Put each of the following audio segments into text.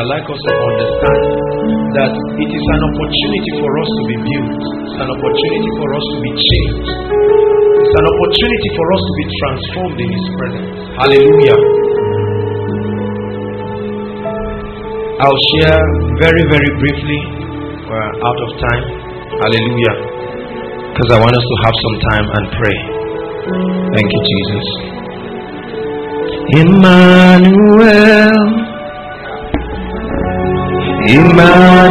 I'd like us to understand that it is an opportunity for us to be built, it's an opportunity for us to be changed, it's an opportunity for us to be transformed in His presence. Hallelujah. I'll share very, very briefly. We're out of time. Hallelujah. Because I want us to have some time and pray. Thank you, Jesus. Emmanuel. Emmanuel.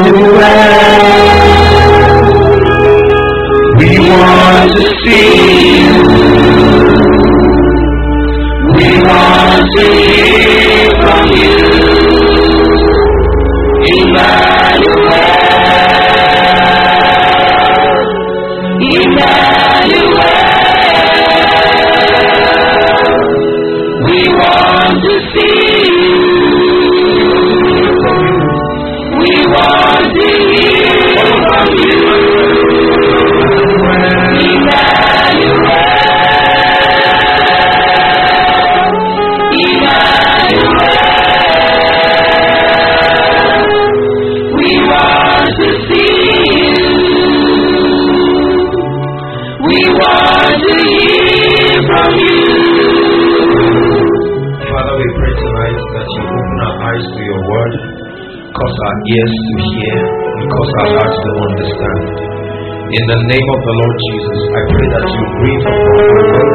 Name of the Lord Jesus, I pray that you breathe upon our word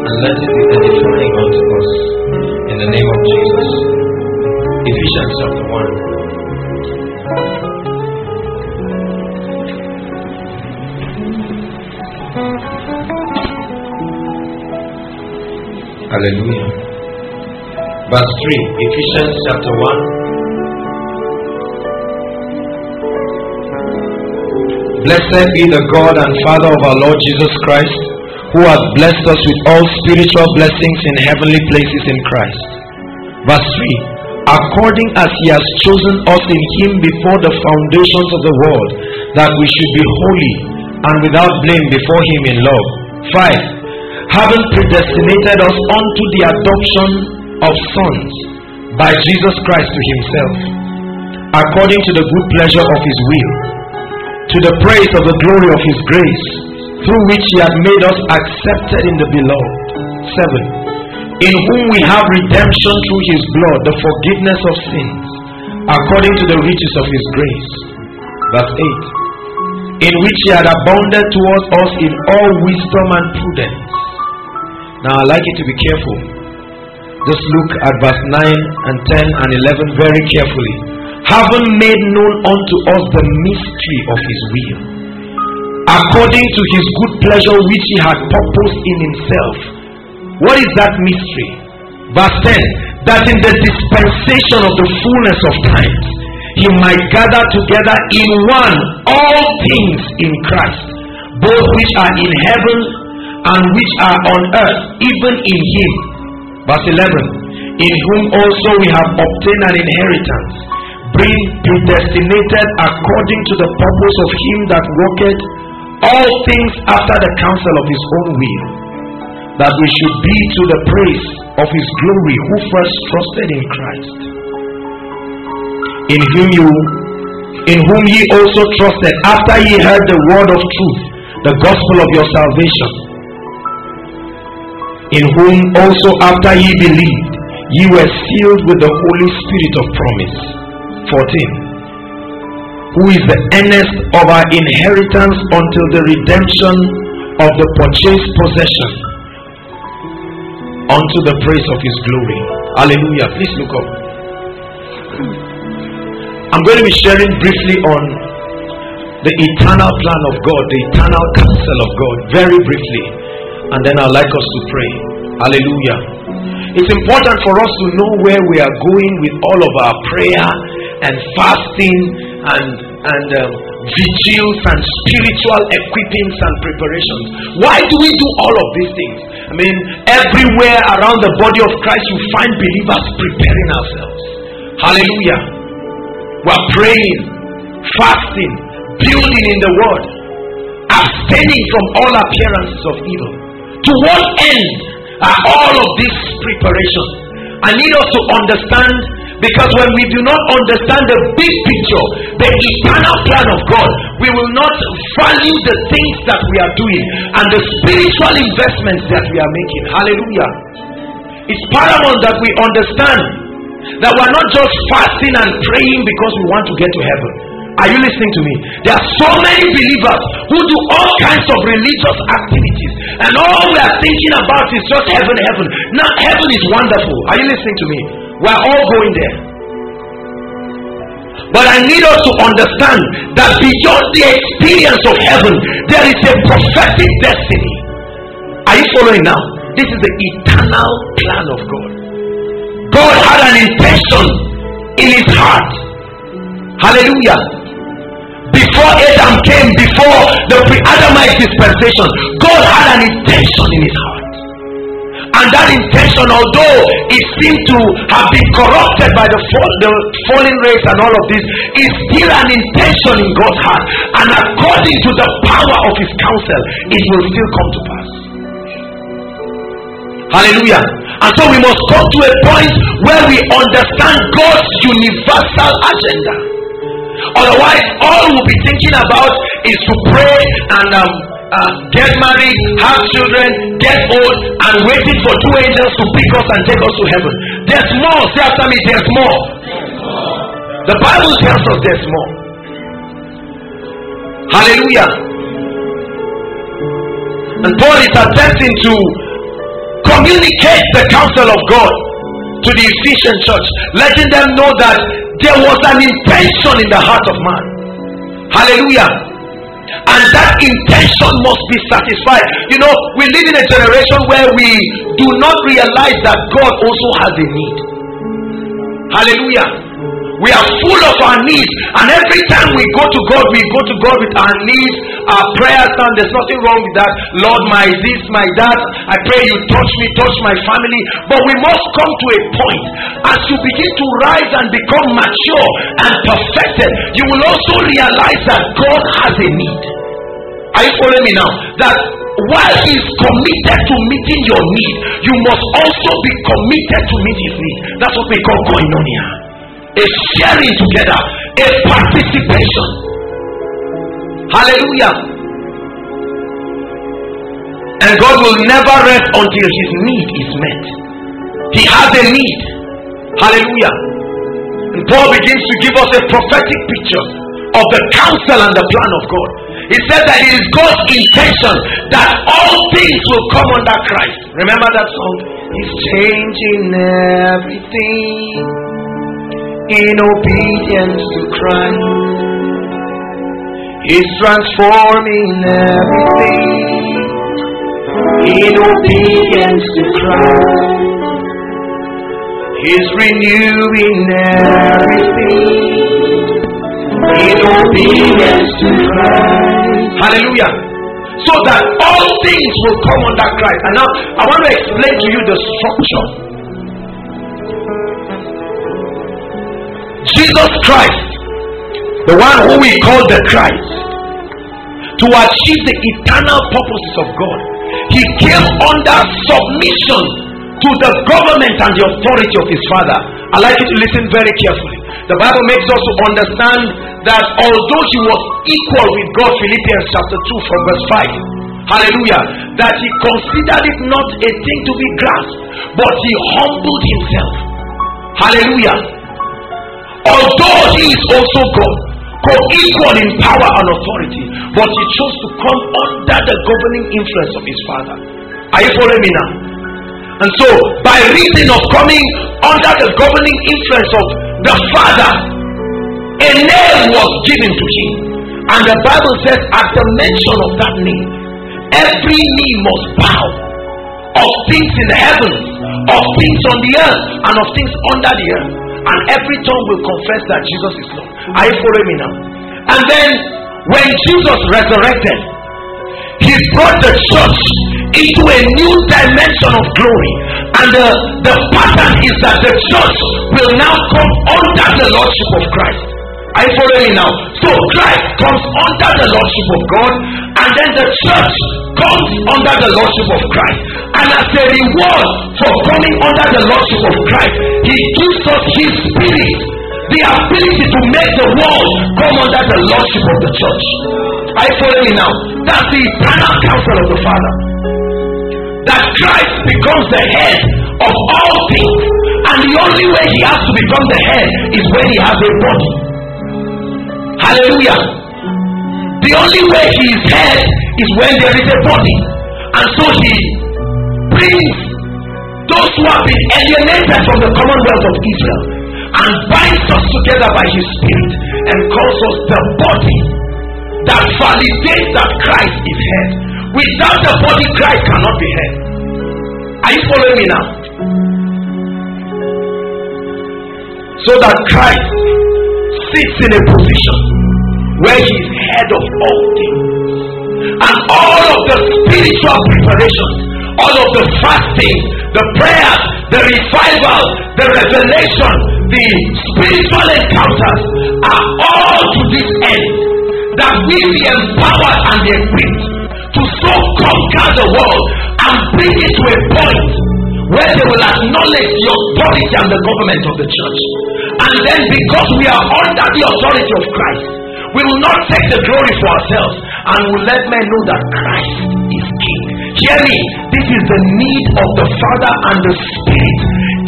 and let it be edifying unto us. In the name of Jesus. Ephesians chapter 1. Hallelujah. Verse 3, Ephesians chapter 1. Blessed be the God and Father of our Lord Jesus Christ, who has blessed us with all spiritual blessings in heavenly places in Christ. Verse 3 According as He has chosen us in Him before the foundations of the world, that we should be holy and without blame before Him in love. 5 Having predestinated us unto the adoption of sons by Jesus Christ to Himself, according to the good pleasure of His will to the praise of the glory of his grace, through which he has made us accepted in the beloved. 7. In whom we have redemption through his blood, the forgiveness of sins, according to the riches of his grace. Verse 8. In which he had abounded towards us in all wisdom and prudence. Now I like you to be careful. Just look at verse 9 and 10 and 11 very carefully having made known unto us the mystery of his will, according to his good pleasure which he had purposed in himself. What is that mystery? Verse 10 that in the dispensation of the fullness of times he might gather together in one all things in Christ, both which are in heaven and which are on earth, even in him. Verse 11 In whom also we have obtained an inheritance predestinated according to the purpose of him that worketh all things after the counsel of his own will, that we should be to the praise of his glory who first trusted in Christ. In whom you in whom ye also trusted after ye heard the word of truth, the gospel of your salvation. In whom also after ye believed, ye were sealed with the Holy Spirit of promise 14 who is the earnest of our inheritance until the redemption of the purchased possession? Unto the praise of his glory. Hallelujah. Please look up. I'm going to be sharing briefly on the eternal plan of god the eternal counsel of god very briefly. And then i'd like us to pray. Hallelujah. It's important for us to know where we are going with all of our prayer and fasting and and um, vigils and spiritual equippings and preparations. Why do we do all of these things? I mean, everywhere around the body of Christ, you find believers preparing ourselves. Hallelujah. We're praying, fasting, building in the Word. abstaining from all appearances of evil. To what end are all of these preparations? I need us to understand because when we do not understand the big picture, the eternal plan of God, we will not value the things that we are doing and the spiritual investments that we are making. Hallelujah. It's paramount that we understand that we're not just fasting and praying because we want to get to heaven. Are you listening to me? There are so many believers who do all kinds of religious activities, and all we are thinking about is just heaven, heaven. Now, heaven is wonderful. Are you listening to me? We're all going there. But I need us to understand that beyond the experience of heaven, there is a prophetic destiny. Are you following now? This is the eternal plan of God. God had an intention in his heart. Hallelujah. Before Adam came, before the pre Adamite dispensation, God had an intention in his heart. And that intention, although it seemed to have been corrupted by the, fall, the fallen race and all of this, is still an intention in God's heart. And according to the power of his counsel, it will still come to pass. Hallelujah. And so we must come to a point where we understand God's universal agenda. Otherwise, all we'll be thinking about is to pray and um, uh, get married, have children, get old, and waiting for two angels to pick us and take us to heaven. There's more. Say after me, there's more. The Bible tells us there's more. Hallelujah. And Paul is attempting to communicate the counsel of God to the Ephesian church, letting them know that there was an intention in the heart of man. Hallelujah and that intention must be satisfied. You know, we live in a generation where we do not realize that God also has a need. Hallelujah. We are full of our needs, and every time we go to God, we go to God with our needs, our prayers, and there's nothing wrong with that. Lord, my this, my that. I pray you touch me, touch my family. But we must come to a point as you begin to rise and become mature and perfected, you will also realize that God has a need. Are you following me now? That while He is committed to meeting your need, you must also be committed to meet His need. That's what we call koinonia a sharing together, a participation. Hallelujah. And God will never rest until his need is met. He has a need. Hallelujah. And Paul begins to give us a prophetic picture of the counsel and the plan of God. He said that it is God's intention that all things will come under Christ. Remember that song? He's changing everything in obedience to Christ. He's transforming everything in obedience to Christ. He's renewing everything in obedience to Christ. Hallelujah. So that all things will come under Christ. And now I want to explain to you the structure Jesus Christ, the one who we call the Christ, to achieve the eternal purposes of God, he came under submission to the government and the authority of his Father. I like you to listen very carefully. The Bible makes us to understand that although he was equal with God, Philippians chapter 2 from verse 5, hallelujah, that he considered it not a thing to be grasped, but he humbled himself. Hallelujah although he is also God, co-equal in power and authority, but he chose to come under the governing influence of his father. Are you following me now? And so, by reason of coming under the governing influence of the father, a name was given to him. And the Bible says, at the mention of that name, every knee must bow of things in the heavens, of things on the earth, and of things under the earth and every tongue will confess that Jesus is Lord. Are you following me now? And then when Jesus resurrected, he brought the church into a new dimension of glory. And the, the pattern is that the church will now come under the lordship of Christ. Are you following me now? So Christ comes under the lordship of God, and then the church comes under the lordship of Christ. And as a reward for coming under the lordship of Christ, He gives us His Spirit, the ability to make the world come under the lordship of the church. Are you following me now? That's the eternal counsel of the Father. That Christ becomes the head of all things, and the only way He has to become the head is when He has a body. Hallelujah. The only way He is head is when there is a body, and so He brings those who have been alienated from the commonwealth of Israel and binds us together by His Spirit and calls us the body that validates that Christ is head. Without the body, Christ cannot be head. Are you following me now? So that Christ sits in a position where he is head of all things. And all of the spiritual preparations, all of the fasting, the prayers, the revival, the revelation, the spiritual encounters are all to this end that we be empowered and equipped to so conquer the world and bring it to a point where they will acknowledge the authority and the government of the church. And then, because we are under the authority of Christ, we will not take the glory for ourselves and will let men know that Christ is King. Hear me, this is the need of the Father and the Spirit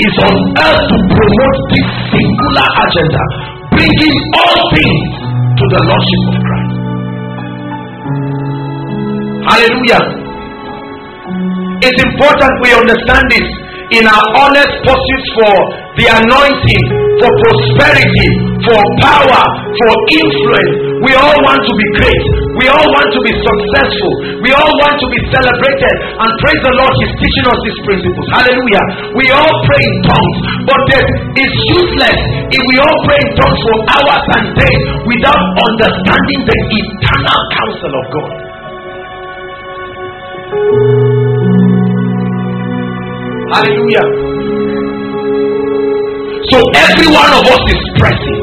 is on earth to promote this singular agenda, bringing all things to the Lordship of Christ. Hallelujah. It's important we understand this in our honest pursuit for the anointing, for prosperity, for power, for influence. We all want to be great. We all want to be successful. We all want to be celebrated. And praise the Lord, He's teaching us these principles. Hallelujah. We all pray in tongues, but it's useless if we all pray in tongues for hours and days without understanding the eternal counsel of God. Hallelujah. So every one of us is pressing.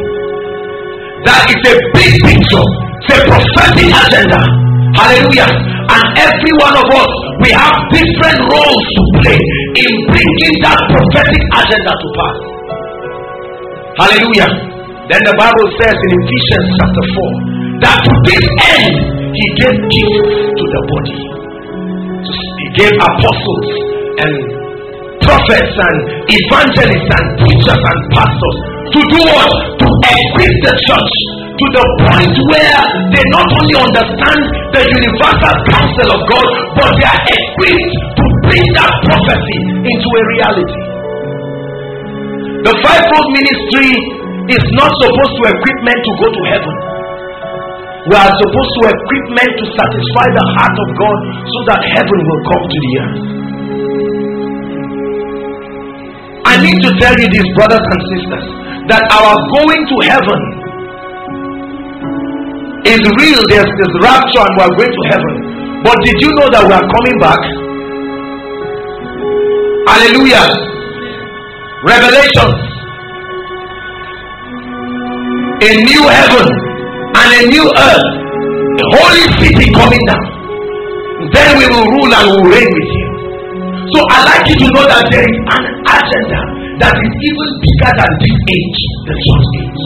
That is a big picture. It's a prophetic agenda. Hallelujah. And every one of us, we have different roles to play in bringing that prophetic agenda to pass. Hallelujah. Then the Bible says in Ephesians chapter 4 that to this end he gave gifts to the body. He gave apostles and prophets and evangelists and teachers and pastors to do what? To equip the church to the point where they not only understand the universal counsel of God, but they are equipped to bring that prophecy into a reality. The fivefold ministry is not supposed to equip men to go to heaven. We are supposed to equip men to satisfy the heart of God so that heaven will come to the earth. I need to tell you this, brothers and sisters, that our going to heaven is real. There's this rapture and we're going to heaven. But did you know that we are coming back? Hallelujah. Revelation. A new heaven and a new earth. A holy city coming down. Then we will rule and we will reign with you. So I like you to know that there is an agenda that is even bigger than this age, the church age.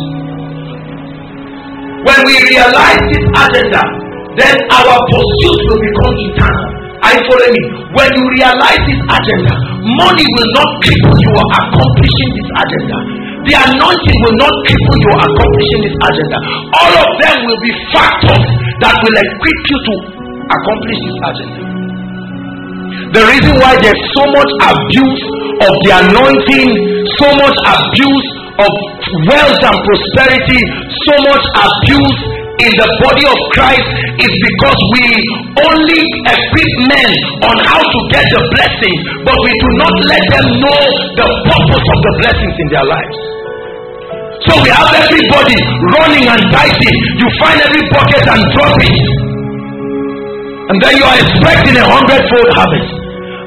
When we realize this agenda, then our pursuit will become eternal. Are you following me? When you realize this agenda, money will not cripple you or accomplishing this agenda. The anointing will not cripple you or accomplishing this agenda. All of them will be factors that will equip you to accomplish this agenda. The reason why there's so much abuse of the anointing, so much abuse of wealth and prosperity, so much abuse in the body of Christ is because we only equip men on how to get the blessing, but we do not let them know the purpose of the blessings in their lives. So we have everybody running and dicing. You find every pocket and drop it. And then you are expecting a hundredfold harvest.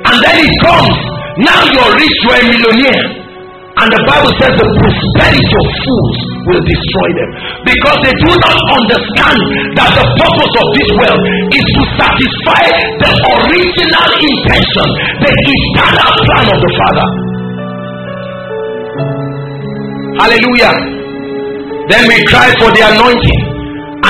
And then it comes. Now you're rich, you're a millionaire. And the Bible says the prosperity of fools will destroy them because they do not understand that the purpose of this world is to satisfy the original intention, the eternal plan of the Father. Hallelujah. Then we cry for the anointing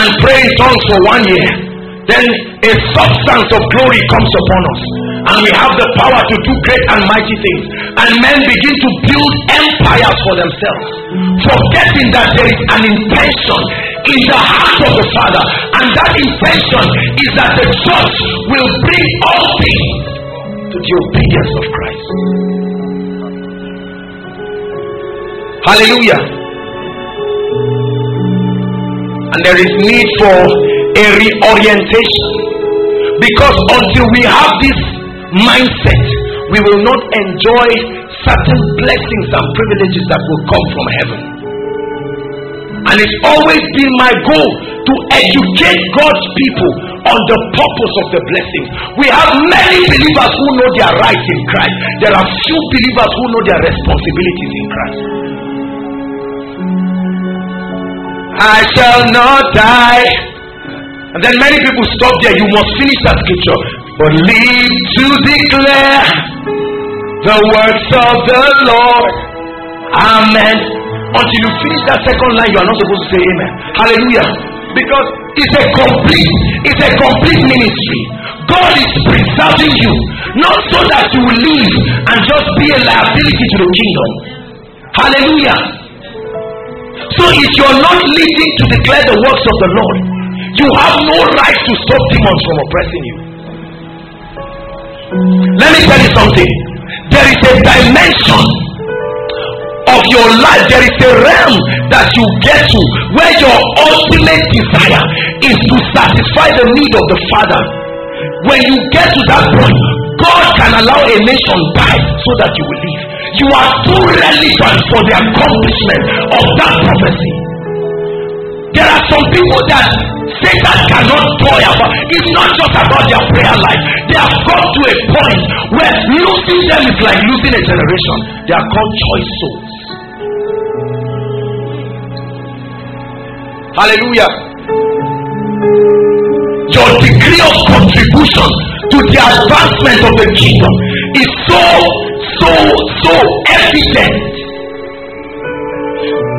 and pray in tongues for one year. Then a substance of glory comes upon us and we have the power to do great and mighty things. And men begin to build empires for themselves, forgetting that there is an intention in the heart of the Father, and that intention is that the church will bring all things to the obedience of Christ. Hallelujah. And there is need for a reorientation because until we have this mindset, we will not enjoy certain blessings and privileges that will come from heaven. And it's always been my goal to educate God's people on the purpose of the blessings. We have many believers who know their rights in Christ. There are few believers who know their responsibilities in Christ. I shall not die. And then many people stop there. You must finish that scripture but live to declare the works of the Lord. Amen. Until you finish that second line, you are not supposed to say amen. Hallelujah. Because it's a complete, it's a complete ministry. God is preserving you, not so that you will live and just be a liability to the kingdom. Hallelujah. So if you're not living to declare the works of the Lord, you have no right to stop demons from oppressing you. Let me tell you something. There is a dimension of your life, there is a realm that you get to where your ultimate desire is to satisfy the need of the Father. When you get to that point, God can allow a nation die so that you will live. You are too relevant for the accomplishment of that prophecy. There are some people that Satan cannot toy about. It's not just about their prayer life. They have got to a point where losing them is like losing a generation. They are called choice souls. Hallelujah. Your degree of contribution to the advancement of the kingdom is so, so, so evident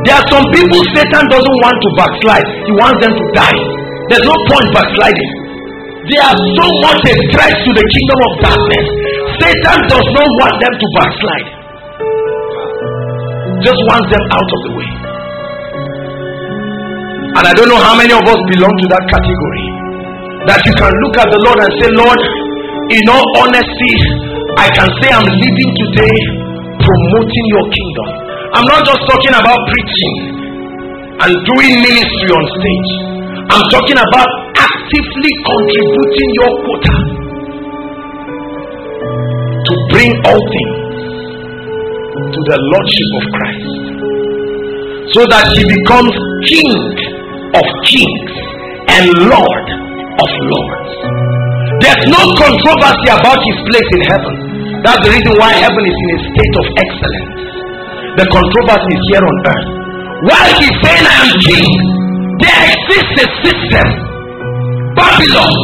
there are some people Satan doesn't want to backslide, he wants them to die. There's no point backsliding. They are so much a threat to the kingdom of darkness. Satan does not want them to backslide, just wants them out of the way. And I don't know how many of us belong to that category. That you can look at the Lord and say, Lord, in all honesty, I can say I'm living today promoting your kingdom. I'm not just talking about preaching and doing ministry on stage. I'm talking about actively contributing your quota to bring all things to the Lordship of Christ so that he becomes King of kings and Lord of lords. There's no controversy about his place in heaven. That's the reason why heaven is in a state of excellence the controversy is here on earth. While he's saying, I am king, there exists a system, Babylon,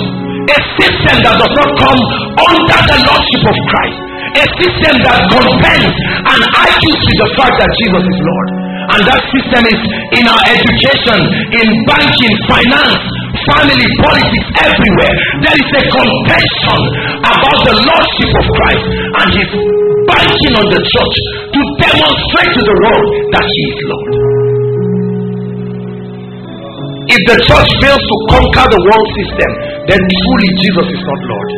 a system that does not come under the lordship of Christ, a system that contends and argues with the fact that Jesus is Lord. And that system is in our education, in banking, finance, family, politics, everywhere. There is a contention about the lordship of Christ and his banking on the church to demonstrate to the world that he is Lord. If the church fails to conquer the world system, then truly Jesus is not Lord.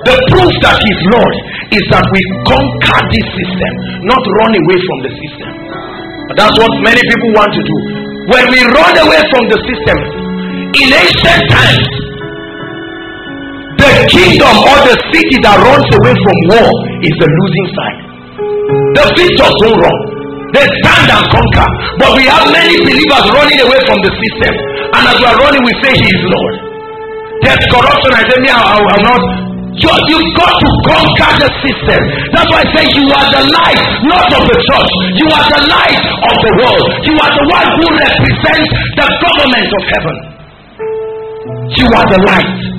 The proof that he is Lord is that we conquer this system, not run away from the system. But that's what many people want to do. When we run away from the system, in ancient times, the kingdom or the city that runs away from war is the losing side. The victors don't run. They stand and conquer. But we have many believers running away from the system. And as we are running, we say he is Lord. There's corruption. I say, me, I will not. You, you've got to conquer the system. That's why I say you are the light, not of the church. You are the light of the world. You are the one who represents the government of heaven. You are the light.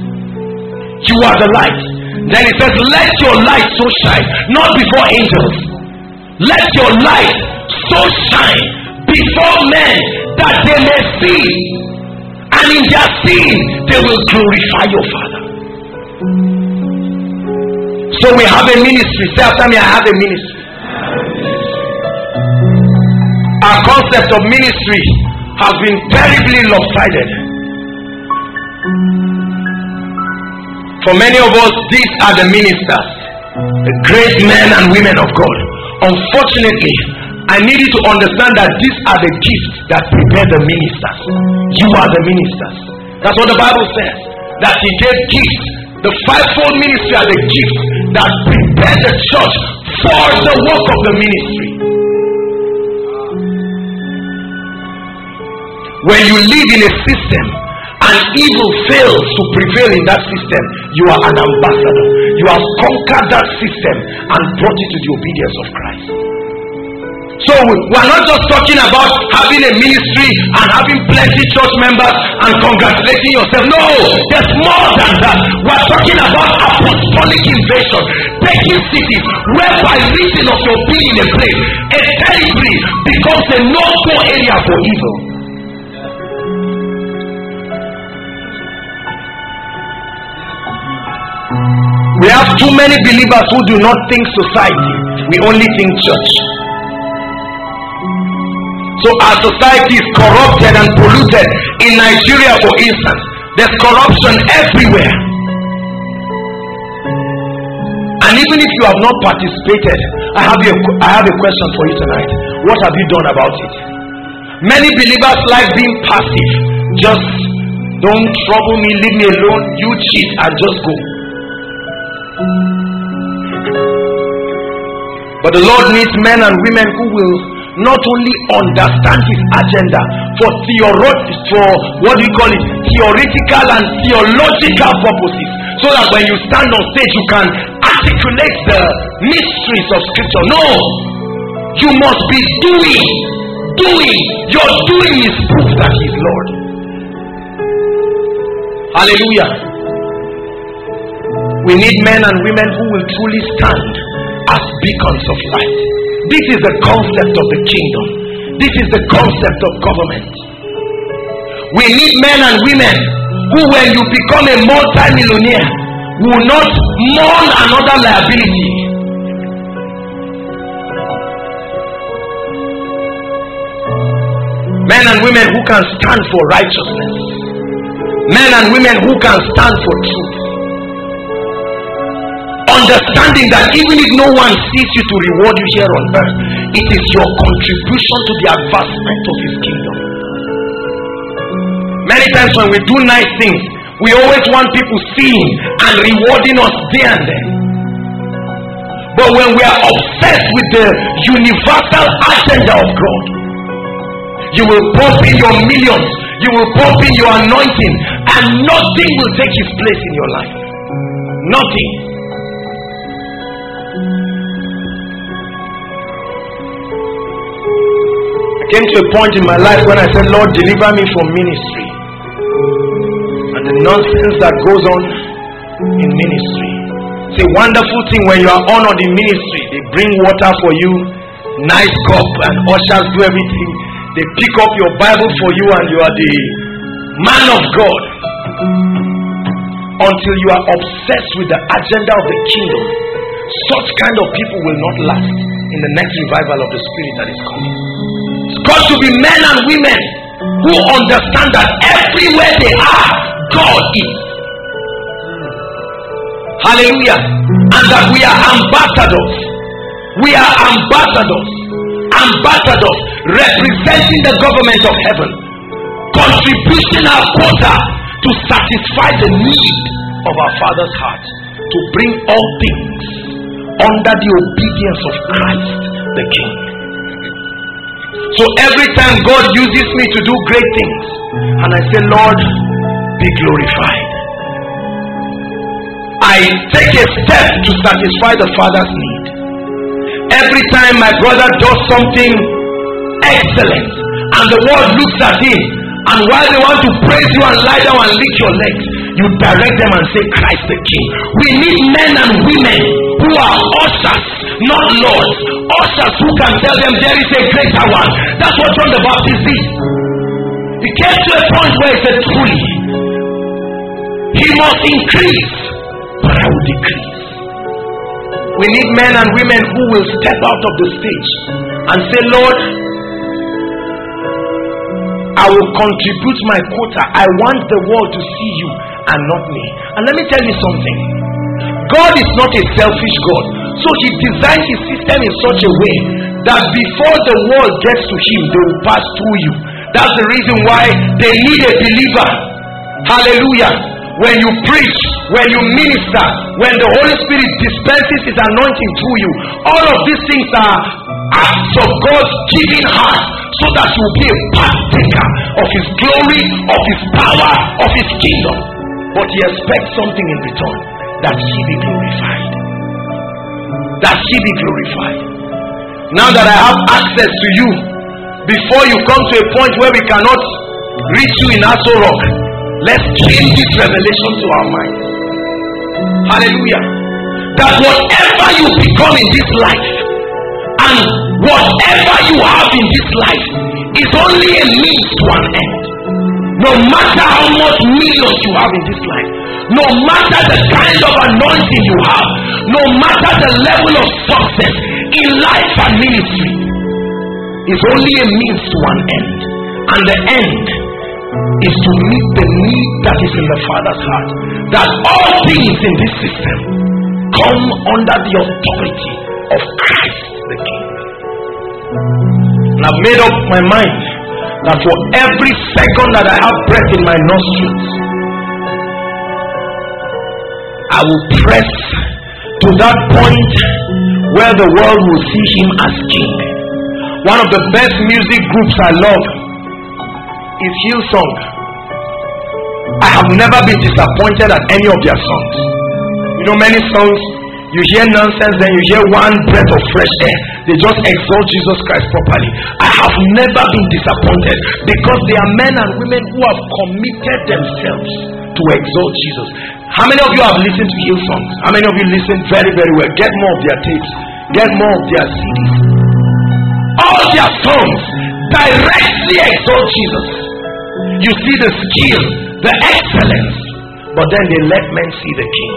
You are the light. Then it says, Let your light so shine, not before angels. Let your light so shine before men that they may see. And in their seeing, they will glorify your Father. So we have a ministry. Say after me, I have a ministry. Our concept of ministry has been terribly lopsided. For many of us, these are the ministers, the great men and women of God. Unfortunately, I need you to understand that these are the gifts that prepare the ministers. You are the ministers. That's what the Bible says. That He gave gifts. The fivefold ministry are the gifts that prepare the church for the work of the ministry. When you live in a system and evil fails to prevail in that system, you are an ambassador. You have conquered that system and brought it to the obedience of Christ. So we're not just talking about having a ministry and having plenty church members and congratulating yourself. No, there's more than that. We're talking about apostolic invasion, taking cities where by reason of your being in a place, a territory becomes a no-go area for evil. We have too many believers who do not think society. We only think church. So our society is corrupted and polluted. In Nigeria, for instance, there's corruption everywhere. And even if you have not participated, I have, a, I have a question for you tonight. What have you done about it? Many believers like being passive. Just don't trouble me, leave me alone. You cheat and just go. But the Lord needs men and women who will not only understand his agenda for theoret- for what do you call it? Theoretical and theological purposes. So that when you stand on stage you can articulate the mysteries of scripture. No! You must be doing doing. Your doing is proof that he is lord. Hallelujah. We need men and women who will truly stand as beacons of light this is the concept of the kingdom. This is the concept of government. We need men and women who, when you become a multi-millionaire, will not mourn another liability. Men and women who can stand for righteousness. Men and women who can stand for truth understanding that even if no one sees you to reward you here on earth, it is your contribution to the advancement of His kingdom. Many times when we do nice things, we always want people seeing and rewarding us there and then. But when we are obsessed with the universal agenda of God, you will pump in your millions, you will pump in your anointing, and nothing will take its place in your life. Nothing. Came to a point in my life when I said, Lord, deliver me from ministry and the nonsense that goes on in ministry. It's a wonderful thing when you are honored in ministry. They bring water for you, nice cup, and ushers do everything. They pick up your Bible for you, and you are the man of God. Until you are obsessed with the agenda of the kingdom, such kind of people will not last in the next revival of the Spirit that is coming. Got to be men and women who understand that everywhere they are, God is. Hallelujah. And that we are ambassadors. We are ambassadors. Ambassadors representing the government of heaven. Contributing our quota to satisfy the need of our Father's heart to bring all things under the obedience of Christ the King. So every time God uses me to do great things, and I say, Lord, be glorified. I take a step to satisfy the Father's need. Every time my brother does something excellent and the world looks at him, and while they want to praise you and lie down and lick your legs, you direct them and say, Christ the King. We need men and women who are ushers, not lords. Ushers who can tell them there is a greater one. That's what John the Baptist did. He came to a point where he said, Truly, he must increase, but I will decrease. We need men and women who will step out of the stage and say, Lord, I will contribute my quota. I want the world to see you and not me. And let me tell you something God is not a selfish God. So He designed His system in such a way that before the world gets to Him, they will pass through you. That's the reason why they need a believer. Hallelujah. When you preach, when you minister, when the Holy Spirit dispenses His anointing through you, all of these things are acts of God's giving heart so that you will be a partaker of His glory, of His power, of His kingdom. But He expects something in return that He be glorified. That He be glorified. Now that I have access to you, before you come to a point where we cannot reach you in Aso Rock, let's change this revelation to our minds. Hallelujah. That whatever you become in this life, and whatever you have in this life is only a means to an end. No matter how much millions you have in this life, no matter the kind of anointing you have, no matter the level of success in life and ministry, is only a means to an end. And the end is to meet the need that is in the Father's heart. That all things in this system come under the authority of Christ the King. And I've made up my mind that for every second that I have breath in my nostrils, I will press to that point where the world will see him as king. One of the best music groups I love is Hillsong. I have never been disappointed at any of their songs. You know, many songs you hear nonsense, then you hear one breath of fresh air. They just exalt Jesus Christ properly. I have never been disappointed because they are men and women who have committed themselves to exalt Jesus. How many of you have listened to Hillsongs? How many of you listen very, very well? Get more of their tapes, get more of their CDs. All their songs directly exalt Jesus. You see the skill, the excellence, but then they let men see the King.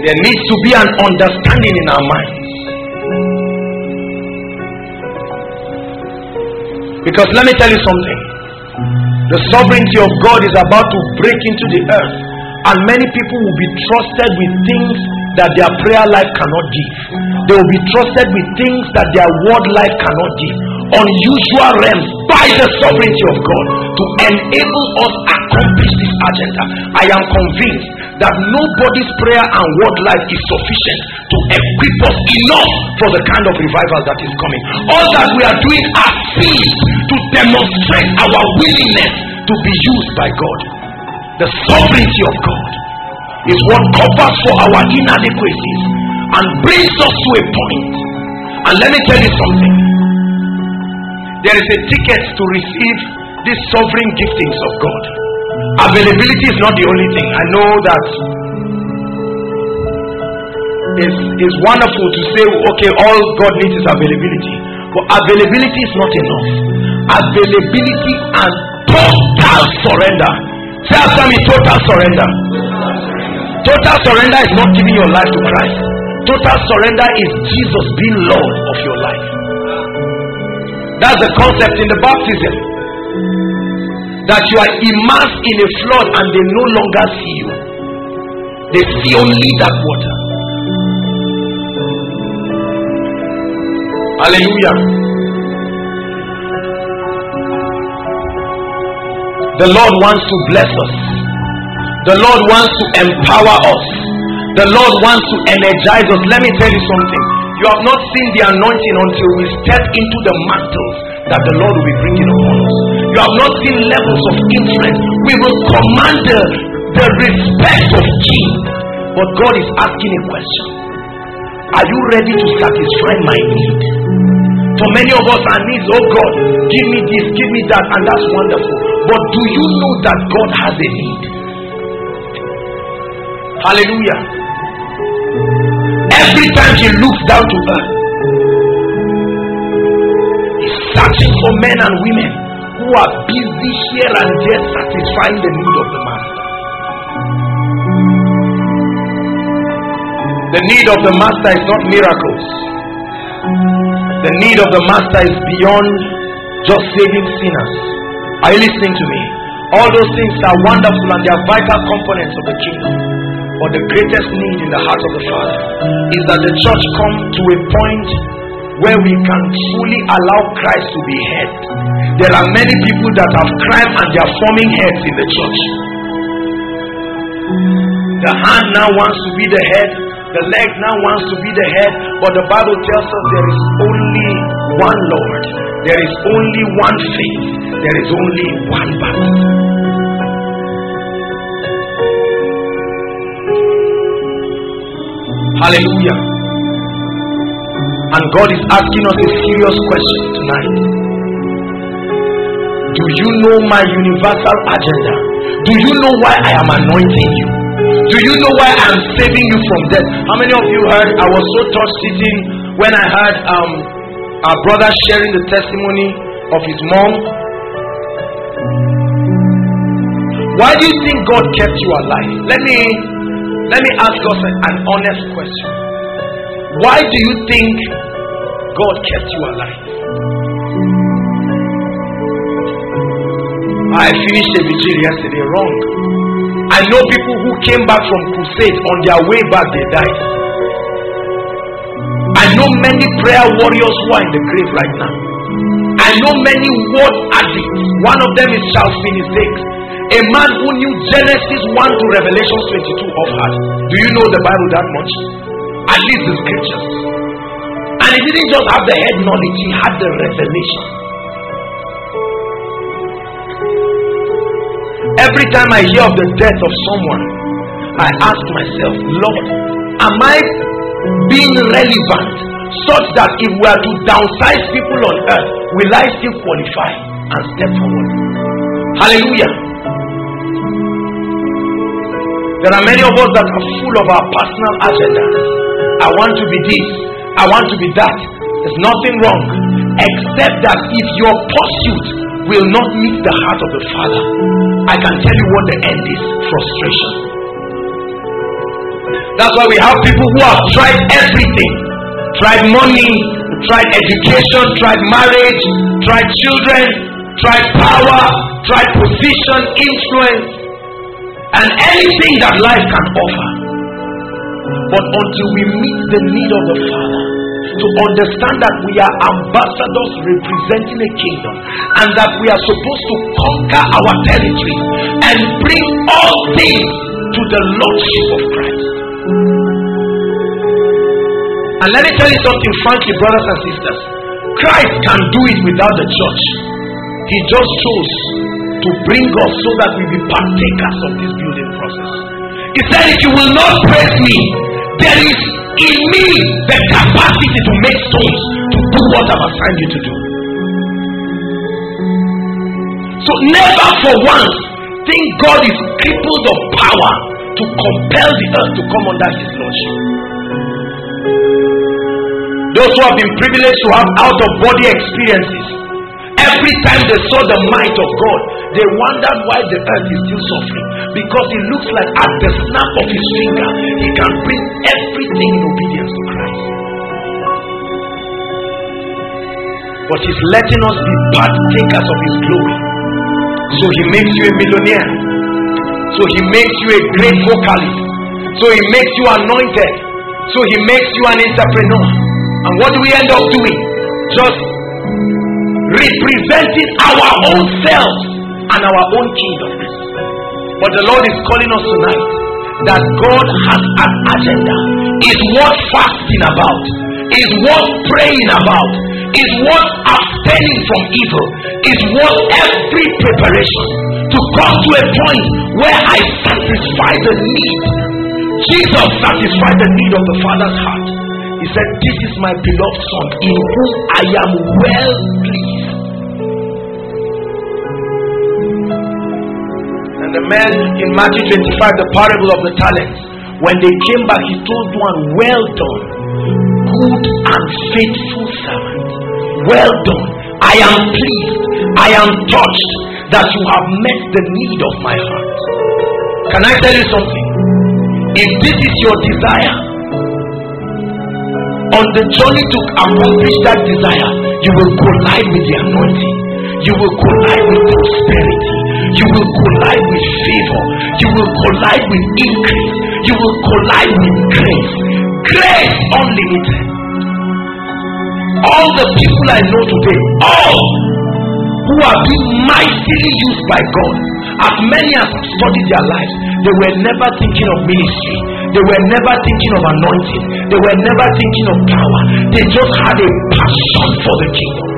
There needs to be an understanding in our minds. Because let me tell you something. The sovereignty of God is about to break into the earth, and many people will be trusted with things that their prayer life cannot give. They will be trusted with things that their word life cannot give. Unusual realms by the sovereignty of God to enable us accomplish this agenda. I am convinced that nobody's prayer and word life is sufficient to equip us enough for the kind of revival that is coming. All that we are doing are things to demonstrate our willingness to be used by God. The sovereignty of God is what covers for our inadequacies and brings us to a point. And let me tell you something. There is a ticket to receive these sovereign giftings of God. Availability is not the only thing. I know that it's, it's wonderful to say, okay, all God needs is availability. But availability is not enough. Availability and total surrender. Say after total surrender. Total surrender is not giving your life to Christ. Total surrender is Jesus being Lord of your life. That's the concept in the baptism that you are immersed in a flood and they no longer see you. They see only that water. Hallelujah. The Lord wants to bless us. The Lord wants to empower us. The Lord wants to energize us. Let me tell you something. You have not seen the anointing until we step into the mantles that the Lord will be bringing upon us. You have not seen levels of influence. We will command the, the respect of king. But God is asking a question Are you ready to satisfy my need? For many of us, our needs, oh God, give me this, give me that, and that's wonderful. But do you know that God has a need? Hallelujah. Every time He looks down to earth, He's searching for men and women who are busy here and there satisfying the need of the Master. The need of the Master is not miracles. The need of the Master is beyond just saving sinners. Are you listening to me? All those things are wonderful and they are vital components of the kingdom. But the greatest need in the heart of the Father is that the church come to a point where we can fully allow Christ to be head. There are many people that have crime and they are forming heads in the church. The hand now wants to be the head, the leg now wants to be the head, but the Bible tells us there is only one Lord, there is only one faith, there is only one baptism. Hallelujah. And God is asking us a serious question tonight. Do you know my universal agenda? Do you know why I am anointing you? Do you know why I'm saving you from death? How many of you heard? I was so touched sitting when I heard um, our brother sharing the testimony of his mom. Why do you think God kept you alive? Let me let me ask us an honest question. Why do you think God kept you alive? I finished a vigil yesterday wrong. I know people who came back from crusade on their way back, they died. I know many prayer warriors who are in the grave right now. I know many word addicts. One of them is Charles Finney a man who knew Genesis 1 to Revelation 22 of heart. Do you know the Bible that much? At least the scriptures. And he didn't just have the head knowledge, he had the revelation. Every time I hear of the death of someone, I ask myself, Lord, am I being relevant such that if we are to downsize people on earth, will I still qualify and step forward? Hallelujah. There are many of us that are full of our personal agenda. I want to be this, I want to be that. There's nothing wrong, except that if your pursuit will not meet the heart of the Father, I can tell you what the end is frustration. That's why we have people who have tried everything tried money, tried education, tried marriage, tried children, tried power, tried position, influence, and anything that life can offer. But until we meet the need of the Father, to understand that we are ambassadors representing a kingdom and that we are supposed to conquer our territory and bring all things to the Lordship of Christ. And let me tell you something frankly, brothers and sisters. Christ can do it without the church. He just chose to bring us so that we be partakers of this building process. He said, If you will not praise me, there is in me the capacity to make stones to do what I've assigned you to do. So never for once think God is crippled of power to compel the earth to come under his lordship. Those who have been privileged to have out of body experiences, every time they saw the might of God, they wondered why the earth is still suffering. Because it looks like at the snap of his finger, he can bring everything in obedience to Christ. But he's letting us be partakers of his glory. So he makes you a millionaire. So he makes you a great vocalist. So he makes you anointed. So he makes you an entrepreneur. And what do we end up doing? Just representing our own selves and our own kingdom. But the Lord is calling us tonight that God has an agenda, is worth fasting about, is worth praying about, is worth abstaining from evil, is worth every preparation to come to a point where I satisfy the need. Jesus satisfied the need of the Father's heart. He said, This is my beloved Son, in whom I am well pleased. The man in Matthew 25, the parable of the talents, when they came back, he told one, Well done, good and faithful servant. Well done. I am pleased. I am touched that you have met the need of my heart. Can I tell you something? If this is your desire, on the journey to accomplish that desire, you will collide with the anointing. You will collide with prosperity. You will collide with favor. You will collide with increase. You will collide with grace. Grace unlimited. All the people I know today, all who are being mightily used by God, as many as have studied their lives, they were never thinking of ministry. They were never thinking of anointing. They were never thinking of power. They just had a passion for the kingdom.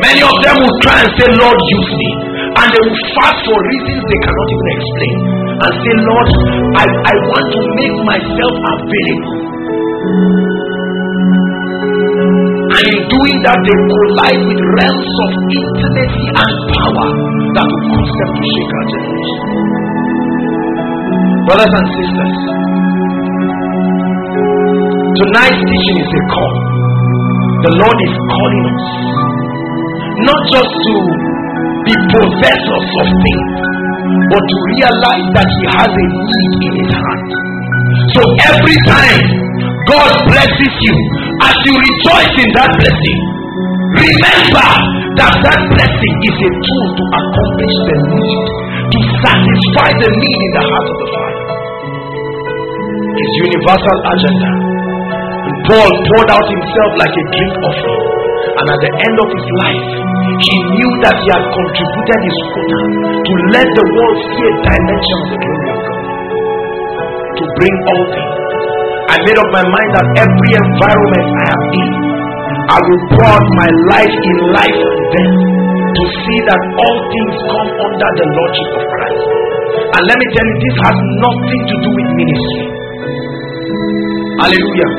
Many of them will try and say, Lord, use me. And they will fast for reasons they cannot even explain. And say, Lord, I, I want to make myself available. And in doing that, they collide with realms of intimacy and power that will cause them to shake our generation. Brothers and sisters, tonight's teaching is a call. The Lord is calling us not just to be possessors of things, but to realize that He has a need in His heart. So every time God blesses you, as you rejoice in that blessing, remember that that blessing is a tool to accomplish the need, to satisfy the need in the heart of the Father. His universal agenda. And Paul poured out himself like a drink offering. And at the end of his life, he knew that he had contributed his quota to let the world see a dimension of the glory of God. To bring all things. I made up my mind that every environment I am in, I will pour out my life in life and death to see that all things come under the Lordship of Christ. And let me tell you, this has nothing to do with ministry. Hallelujah.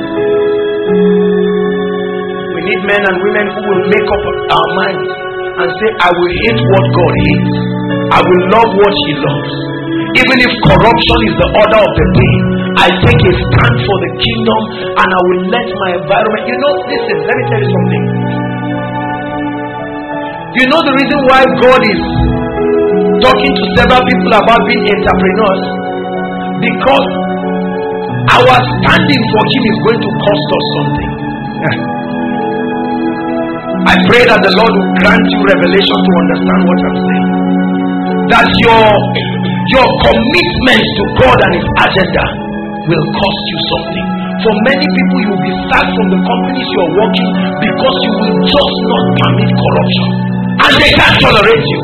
We need men and women who will make up our minds and say, I will hate what God hates. I will love what He loves. Even if corruption is the order of the day, I take a stand for the kingdom and I will let my environment. You know, listen, let me tell you something. You know the reason why God is talking to several people about being entrepreneurs? Because our standing for Him is going to cost us something. I pray that the Lord will grant you revelation to understand what I'm saying. That your your commitment to God and His agenda will cost you something. For many people, you will be sacked from the companies you are working because you will just not permit corruption, and they can't tolerate you.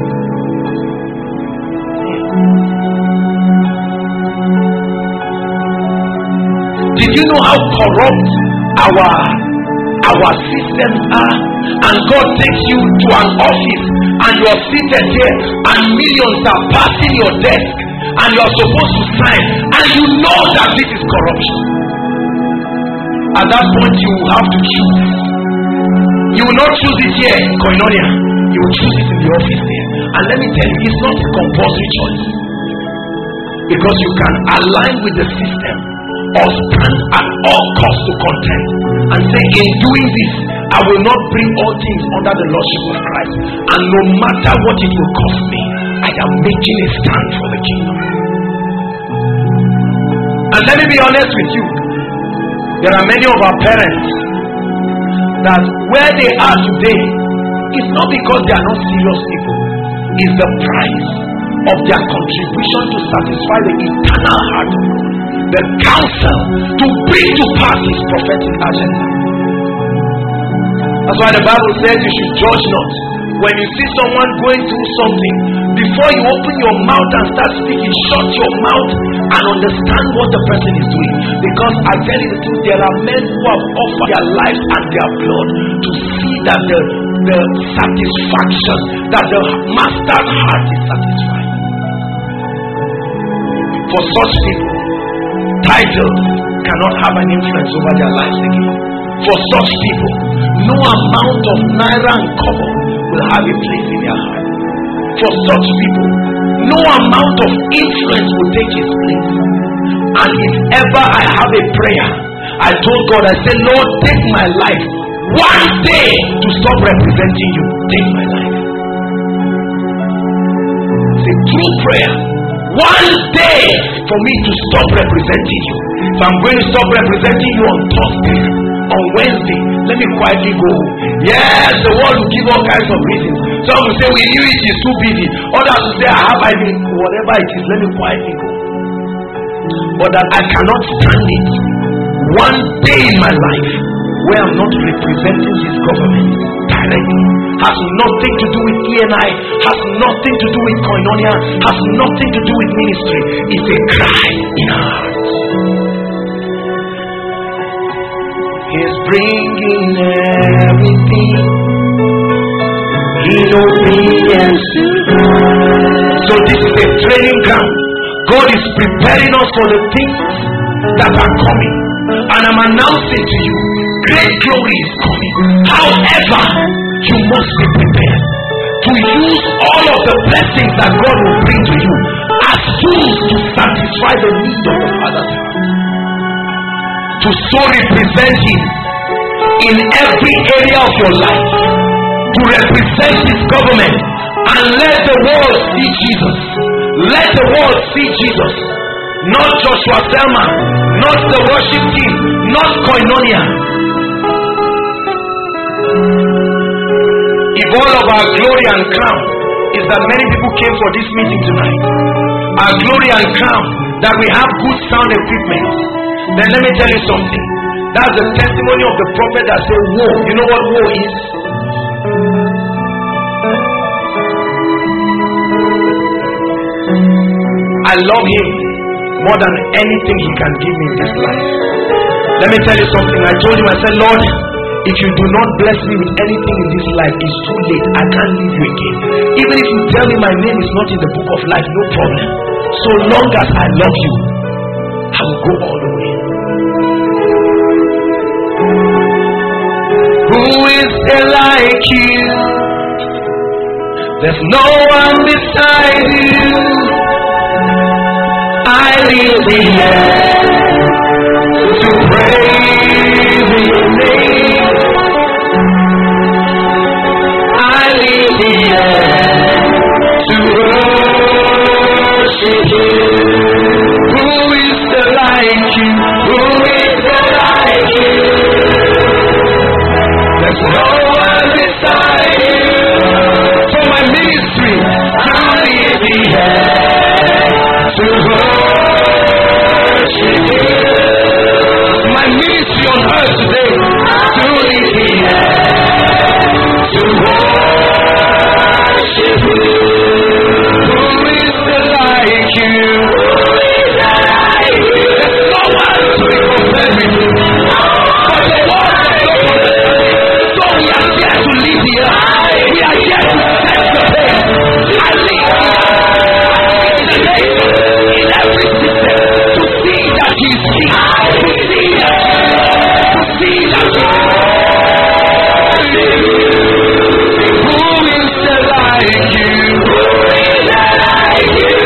Did you know how corrupt our our systems are? And God takes you to an office and you are seated here and millions are passing your desk and you are supposed to sign and you know that this is corruption. At that point you will have to choose. You will not choose it here in Koinonia. You will choose it in the office there. And let me tell you, it's not a compulsory choice. Because you can align with the system or stand at all costs to contend and say, in doing this, I will not bring all things under the lordship of Christ. And no matter what it will cost me, I am making a stand for the kingdom. And let me be honest with you. There are many of our parents that where they are today is not because they are not serious people, it's the price of their contribution to satisfy the eternal heart of God, the counsel to bring to pass his prophetic agenda. That's why the Bible says you should judge not. When you see someone going through something, before you open your mouth and start speaking, shut your mouth and understand what the person is doing. Because I tell you the truth, there are men who have offered their lives and their blood to see that the the satisfaction that the master's heart is satisfied. For such people, titles cannot have an influence over their lives again. For such people, no amount of naira and kobo will have a place in their heart. For such people, no amount of influence will take his place. And if ever I have a prayer, I told God, I said, Lord, take my life one day to stop representing you. Take my life. It's a true prayer. One day for me to stop representing you. If I'm going to stop representing you on Thursday, on Wednesday, let me quietly go. Yes, the world will give all kinds of reasons. Some will say, We knew it is too busy. Others will say, I have I mean, whatever it is, let me quietly go. But that I cannot stand it one day in my life where I'm not representing his government directly has nothing to do with ENI, has nothing to do with koinonia, has nothing to do with ministry. It's a cry in our hearts. He's bringing everything in obedience to God. So this is a training ground. God is preparing us for the things that are coming. And I'm announcing to you, great glory is coming. However, you must be prepared to use all of the blessings that God will bring to you as tools to satisfy the need of the Father's. To so represent Him in every area of your life. To represent His government and let the world see Jesus. Let the world see Jesus. Not Joshua Selman, not the worship team, not Koinonia. If all of our glory and crown is that many people came for this meeting tonight, our glory and crown that we have good sound equipment, then let me tell you something. That's the testimony of the prophet that said, Woe. You know what woe is? I love him more than anything he can give me in this life. Let me tell you something. I told him, I said, Lord, if you do not bless me with anything in this life, it's too late. I can't leave you again. Even if you tell me my name is not in the book of life, no problem. So long as I love you, I will go all is there like you? There's no one beside you. I live the air to praise your name. I live the air to worship you. My ministry on earth today, to worship you. Who is like you? Who is like you? There's no one to be compared with you. But the world does not understand. So we are here to live. We are here to set the pace. I live the in every system Who is there like you? Who is there like you?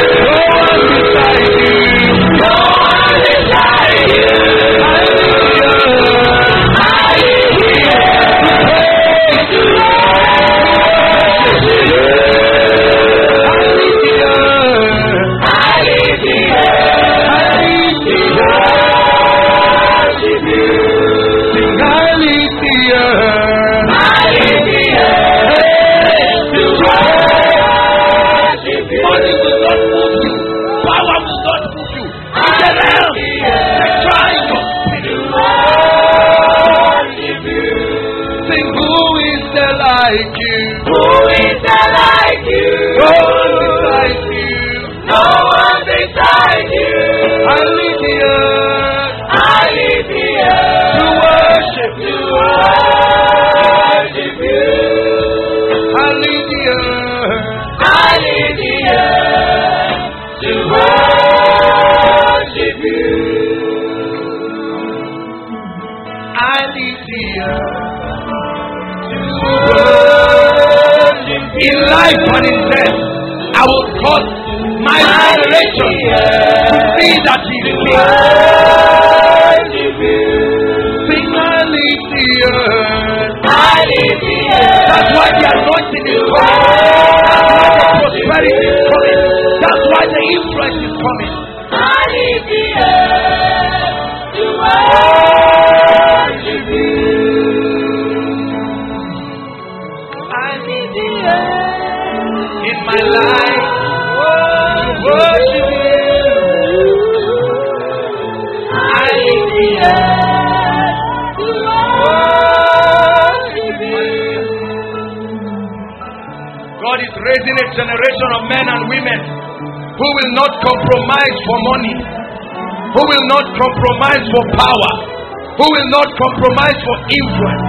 Compromise for influence.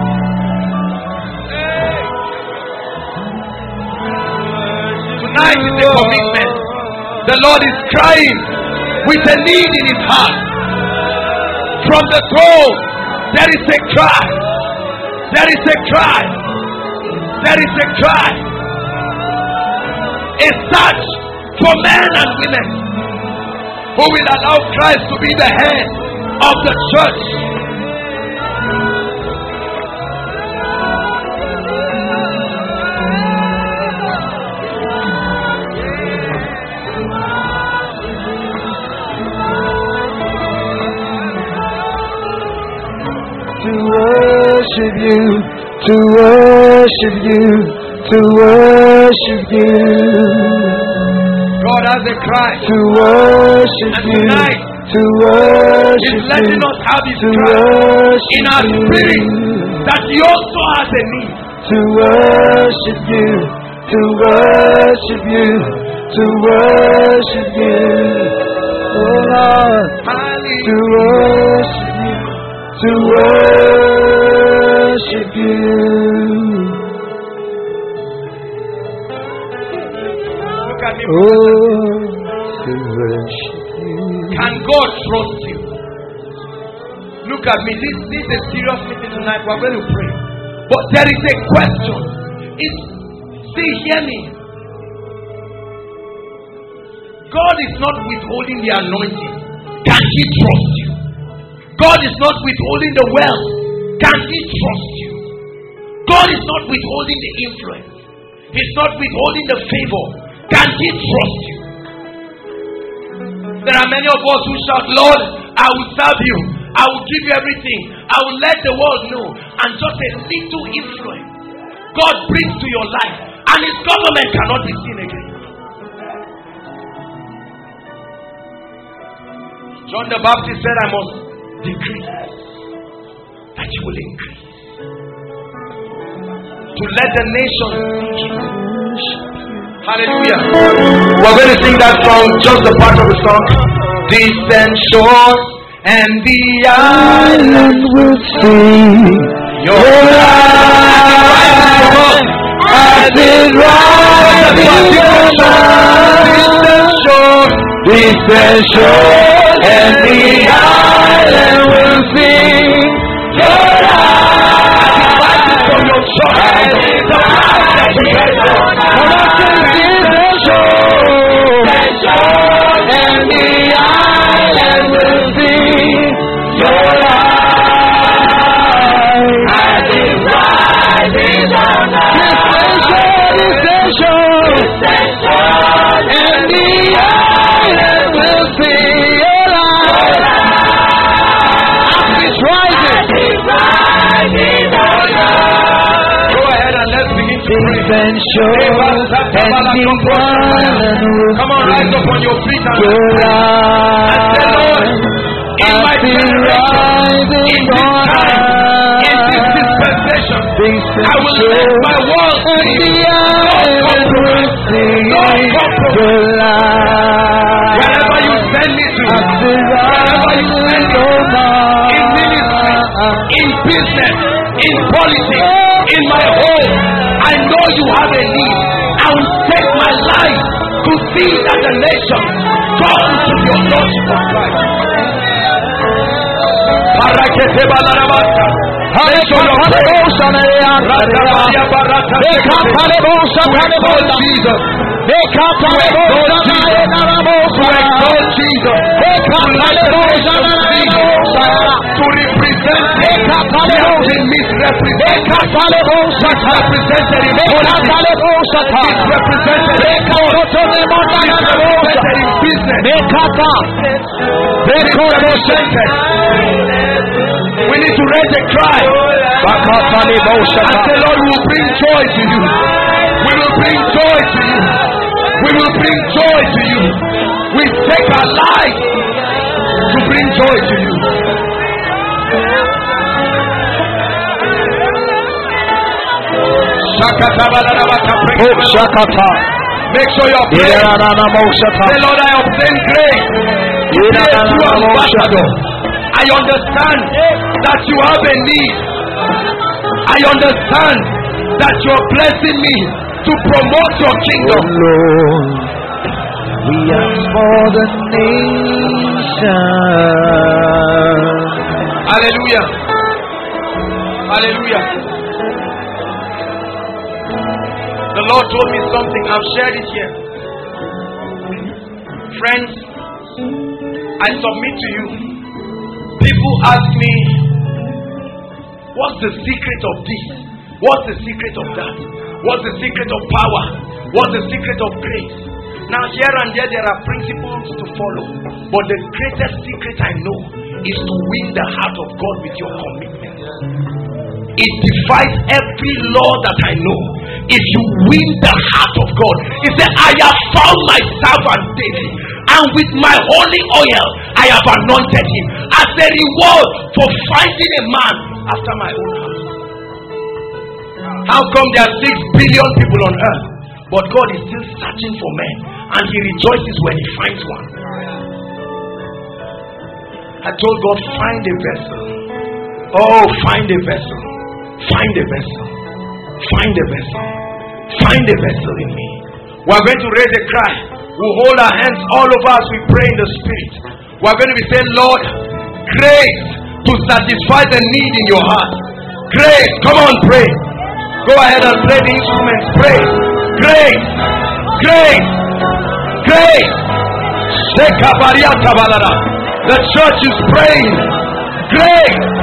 Tonight is a commitment. The Lord is crying with a need in his heart. From the throne, there is a cry. There is a cry. There is a cry a search for men and women who will allow Christ to be the head of the church. To worship you, God has a cry. to worship And you, tonight, to worship He's you, letting us have His cry. in our you, spirit that He also has a need. to worship you, to worship you, to worship you, oh Lord. to worship you, to worship you. Oh. Can God trust you? Look at me. This, this is a serious meeting tonight. We're going to pray. But there is a question. Is, see, hear me. God is not withholding the anointing. Can He trust you? God is not withholding the wealth. Can He trust you? God is not withholding the influence. He's not withholding the favor. Can He trust you? There are many of us who shout, Lord, I will serve you. I will give you everything. I will let the world know. And just a little influence God brings to your life. And his government cannot be seen again. John the Baptist said, I must decrease that you will increase. To let the nations see him. Hallelujah. We're going to sing that song, just a part of the song. Distant shores and the islands will sing your light as it rises Distant shores, shore and the island will sing and to shore and the island Come on, rise up on your feet and And say, Lord, in my generation, in this time, in this dispensation, I will shore my world and see you. island will sing compromise. your Wherever you send me to, as it rises on in ministry, in business, in politics, in my home, I know you have a need, I will take my life to see that the nation comes to your Lordship of Christ. Jesus. Jesus. To misrepresented. Misrepresented. We need to raise a cry. And say, Lord, will bring joy to you. We will bring joy to you. We will bring joy to you. We take our life to bring joy to you. Make sure you're praying. Say, Lord, I obtain grace. to be ambassador. I understand that you have a need. I understand that you're blessing me to promote your kingdom. Oh, Lord, we ask for the nation. Hallelujah. Hallelujah. The Lord told me something. I've shared it here. Friends, I submit to you. People ask me, what's the secret of this? What's the secret of that? What's the secret of power? What's the secret of grace? Now, here and there, there are principles to follow. But the greatest secret I know is to win the heart of God with your commitment. It defies every law that I know. If you win the heart of God, He said, I have found my servant David, and with my holy oil I have anointed him as a reward for finding a man after my own heart. How come there are six billion people on earth, but God is still searching for men, and He rejoices when He finds one? I told God, find a vessel. Oh, find a vessel. Find a vessel. Find a vessel. Find a vessel in me. We are going to raise a cry. We'll hold our hands all over us. we pray in the Spirit. We are going to be saying, Lord, grace to satisfy the need in your heart. Grace, come on, pray. Go ahead and play the instruments. Pray. Grace, grace, grace. The church is praying. Grace.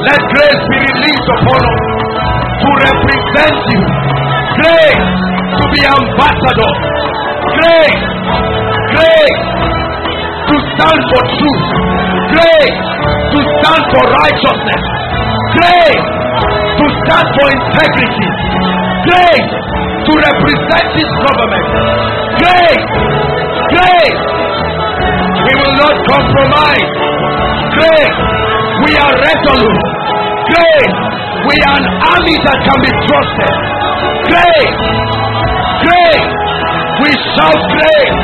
Let grace be released upon us to represent you. Grace to be ambassador. Grace. Grace to stand for truth. Grace to stand for righteousness. Grace to stand for integrity. Grace to represent this government. Grace. Grace. We will not compromise. Grace. We are resolute. Grace. We are an army that can be trusted. Grace. Grace. We shout grace.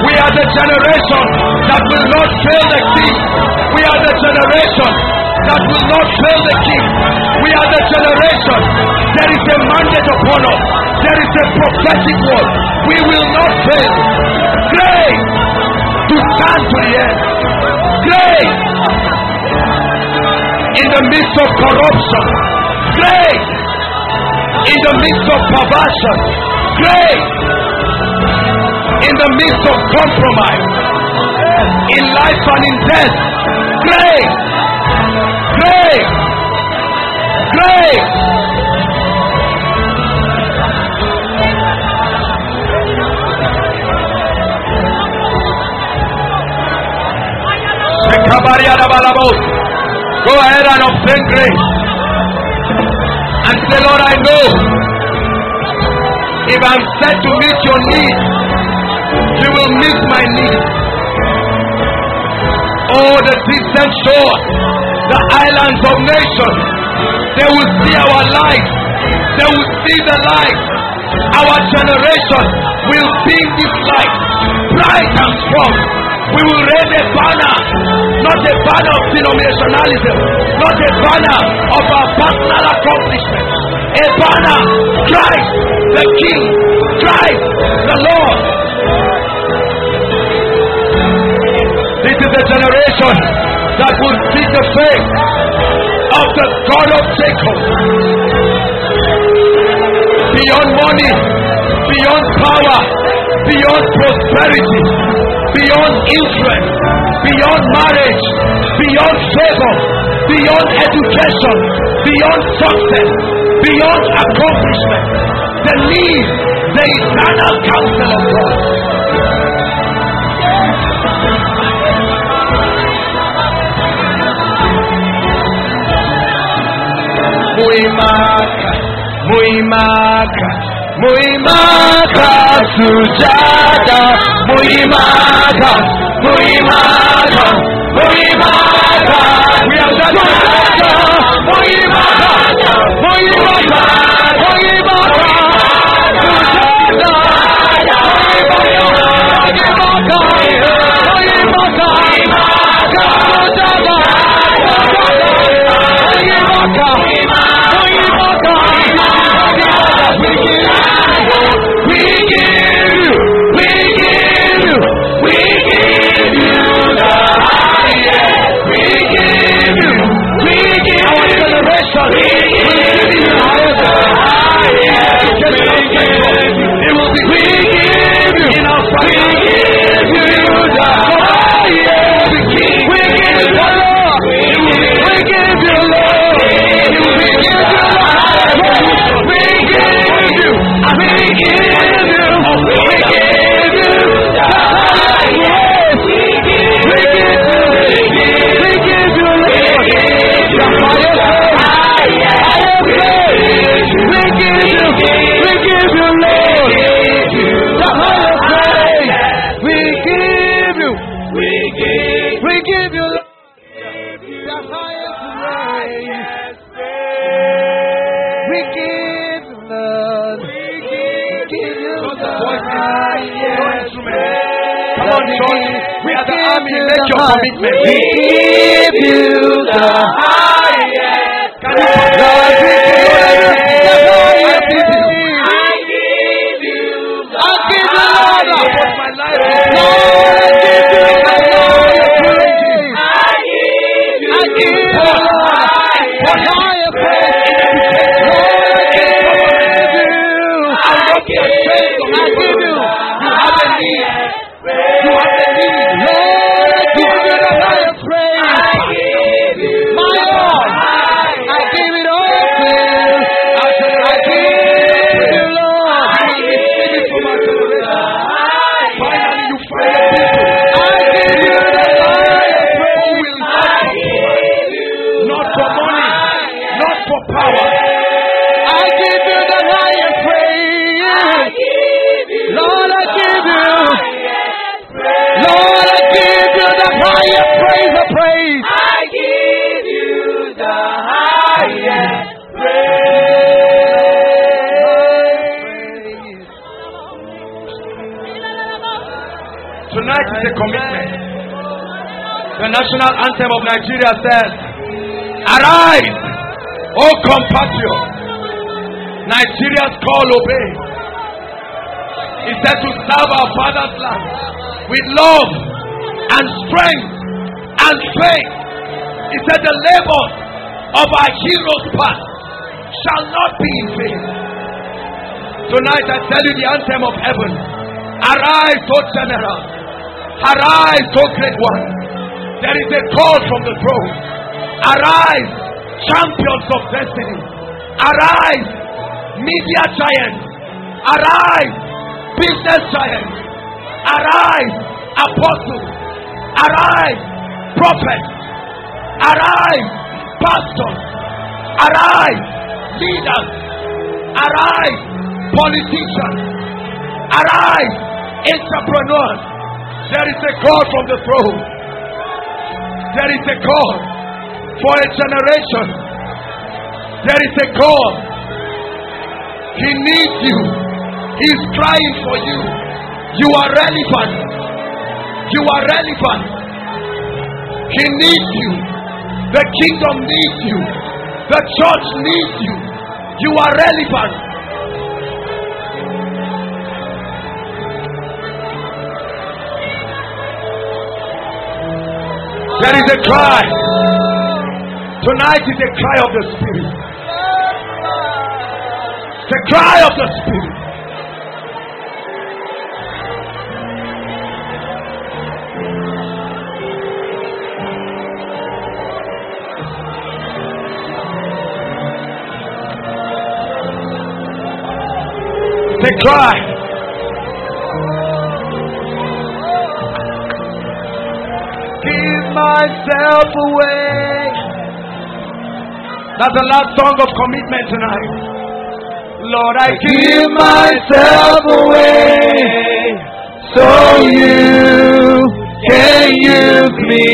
We are the generation that will not fail the king. We are the generation that will not fail the king. We are the generation. There is a mandate upon us. There is a prophetic word. We will not fail. Grace to stand to the end. Grace in the midst of corruption. Grace in the midst of perversion. Grace in the midst of compromise. In life and in death. Grace. Grace. Grace. Go ahead and obtain grace. And say, Lord, I know if I'm set to meet your needs, you will meet my needs. Oh, the distant shore, the islands of nations, they will see our light. They will see the light. Our generation will see this light bright and strong. We will raise a banner, not a banner of denominationalism, not a banner of our personal accomplishments, a banner. Christ the King. Christ the Lord. This is the generation that will speak the faith of the God of Jacob. Beyond money, beyond power, beyond prosperity, beyond interest, beyond marriage, beyond favor, beyond education, beyond success, beyond accomplishment. The need, the eternal counsel of God. Muimaka, Muimaka, Muimaka, Sujata, Muimaka, Muimaka, Muimaka, Muimaka, Tonight is a commitment. The national anthem of Nigeria says, Arise, O compatriots. Nigeria's call obey. He said to serve our father's land with love and strength and faith. He said the labor of our heroes past shall not be in vain. Tonight I tell you the anthem of heaven. Arise, O general. Arise, O great one. There is a call from the throne. Arise, champions of destiny. Arise, media giants. Arise, business giants. Arise, apostles. Arise, prophets. Arise, pastors. Arise, leaders. Arise, politicians. Arise, entrepreneurs. There is a call from the throne. There is a call for a generation. There is a call. He needs you. He is crying for you. You are relevant. You are relevant. He needs you. The kingdom needs you. The church needs you. You are relevant. There is a cry. Tonight is a cry of the Spirit. The cry of the Spirit. The cry. Myself away. That's the last song of commitment tonight. Lord, I give myself away so you can use me.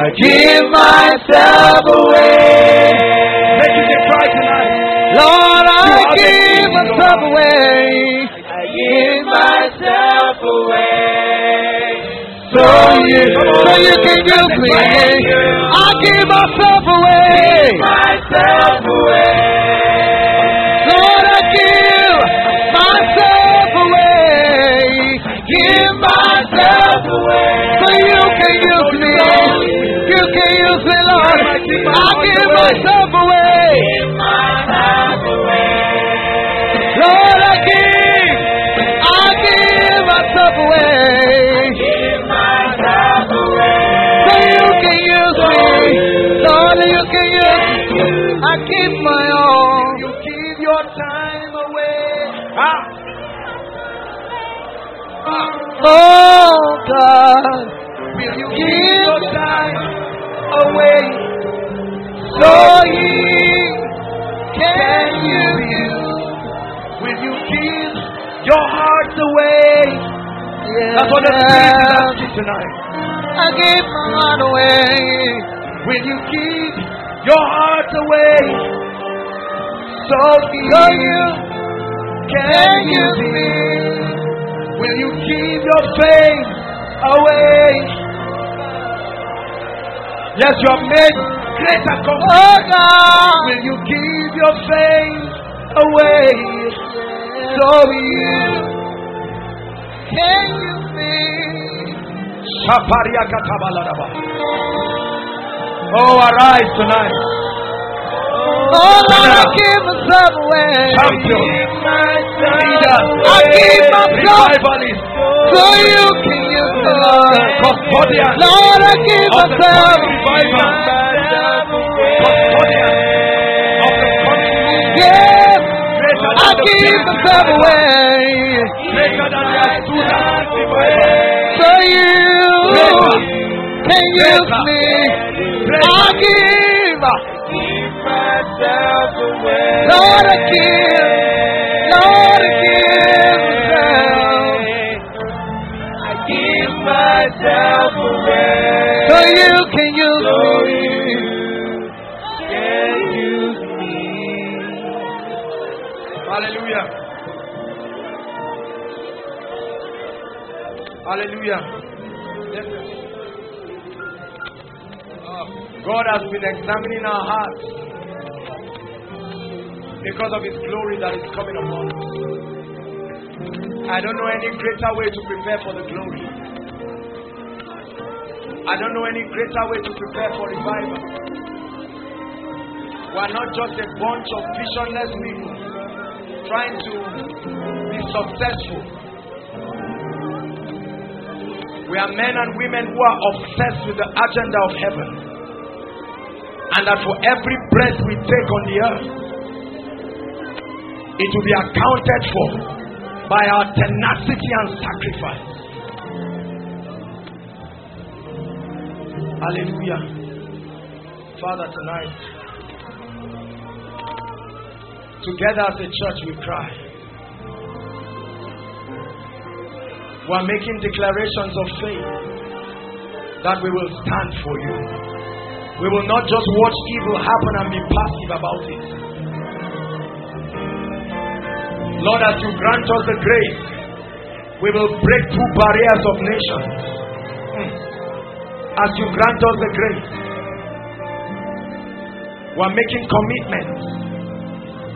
I give myself away. You can use me. I give myself away. Myself away. Lord, I give myself away. Give myself away. So you can use me. You can use me, Lord. I give myself Oh God, will you give your time away so He can use you? Will you give your heart away? That's what the Spirit is asking tonight. I give my heart away. Will you give your heart away? So you can use me. Will you give your faith away? Yes, you have made greater commitment. Will you give your faith away? So you can. Shaparia katabaladaba. Oh, arise tonight. Oh, Lord, I give myself away. Champion. Leader. I give myself so you can use me, Lord. Custodian. Lord, I give myself. coming revival. Custodian. Of the coming. Yes, I give myself away. Greater than the Azusa. So you can use me. I give. Lord, I give. Lord, I give myself. Away. So you can use so me. Hallelujah. Hallelujah. Uh, God has been examining our hearts because of His glory that is coming upon us. I don't know any greater way to prepare for the glory. I don't know any greater way to prepare for revival. We are not just a bunch of visionless people trying to be successful. We are men and women who are obsessed with the agenda of heaven. And that for every breath we take on the earth, it will be accounted for by our tenacity and sacrifice. Hallelujah. Father, tonight, together as a church, we cry. We are making declarations of faith that we will stand for you. We will not just watch evil happen and be passive about it. Lord, as you grant us the grace, we will break through barriers of nations. Mm. As you grant us the grace, we are making commitments